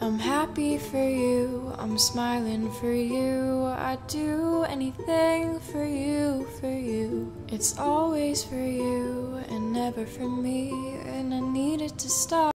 I'm happy for you, I'm smiling for you. I'd do anything for you, for you. It's always for you and never for me, and I need it to stop.